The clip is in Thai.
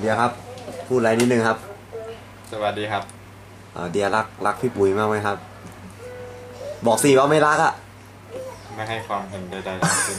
เดียครับ พูดอะไรนิดนึงครับ สวัสดีครับเอ่อเดียรักรักพี่ปุ๋ยมากไหมครับ บอกสิว่าไม่รักอะ่ะไม่ให้ความเห็นใดๆทั้งสิ้น